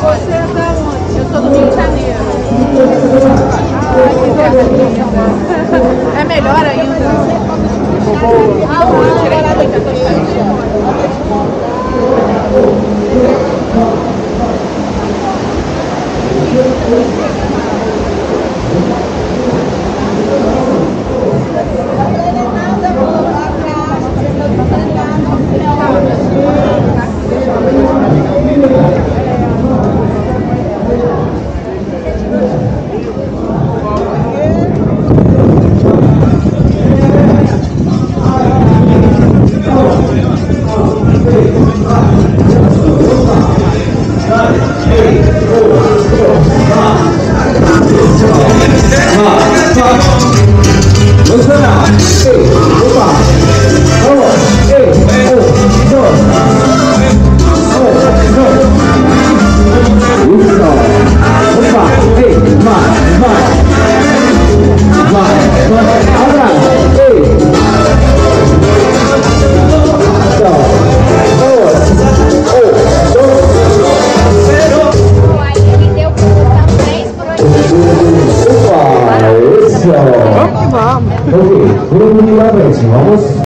Você é da onde? Eu sou do Rio de Janeiro. Ai, que. É melhor ainda. Ah, eu tirei é muita gostosinha. Entonces, un vamos.